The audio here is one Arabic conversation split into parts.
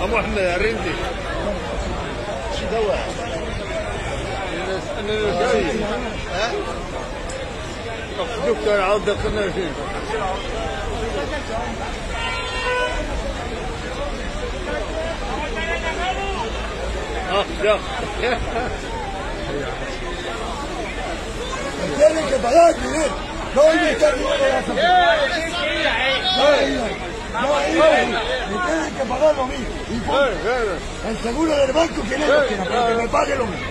أبو أحمد الرندي شو دواء أنا جاي ها دكتور que pagar, Miguel. No hay pagar lo mismo. El seguro del banco, ¿quién es que que me pague lo mismo.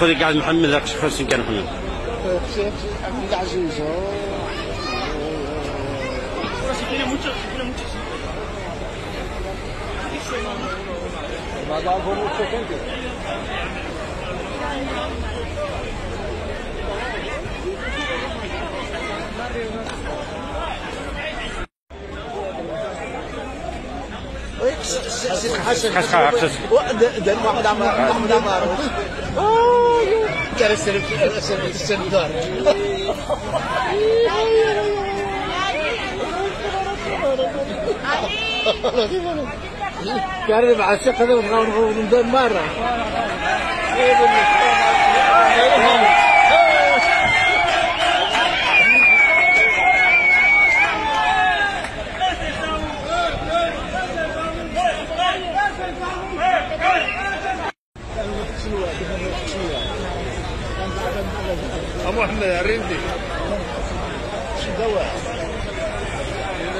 خذي قاعد محمد كان عبد العزيز اقصد خذي قاعد محمد اقصد خذ كان محمد عبد العزيز بعد عفوا mucho gente. خش خش ده محمد عمار محمد عمار كان السنة السنة السنة كان مع الشيخ هذا دون مرة أبو أحمد الرندي شو دواء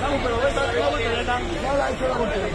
頼むけど、俺から頼むけど、やだ。やばい、それ頼むけど。